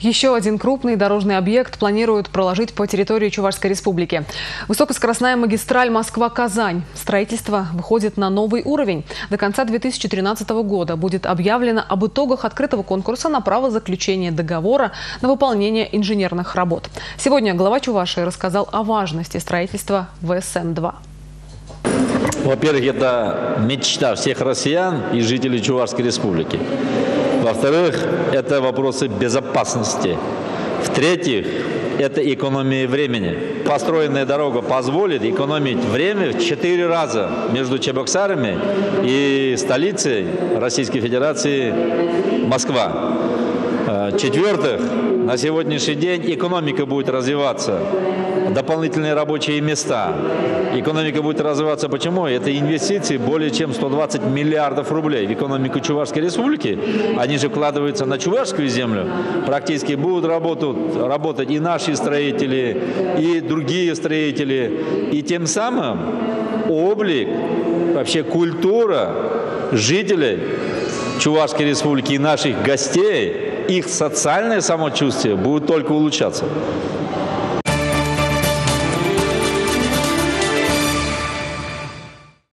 Еще один крупный дорожный объект планируют проложить по территории Чувашской республики. Высокоскоростная магистраль Москва-Казань. Строительство выходит на новый уровень. До конца 2013 года будет объявлено об итогах открытого конкурса на право заключения договора на выполнение инженерных работ. Сегодня глава Чувашии рассказал о важности строительства ВСМ-2. Во-первых, это мечта всех россиян и жителей Чувашской республики. Во-вторых, это вопросы безопасности. В-третьих, это экономия времени. Построенная дорога позволит экономить время в четыре раза между Чебоксарами и столицей Российской Федерации Москва. В-четвертых, на сегодняшний день экономика будет развиваться, дополнительные рабочие места. Экономика будет развиваться почему? Это инвестиции более чем 120 миллиардов рублей в экономику Чувашской республики. Они же вкладываются на чувашскую землю. Практически будут работать, работать и наши строители, и другие строители. И тем самым облик, вообще культура жителей Чувашской республики и наших гостей – их социальное самочувствие будет только улучшаться.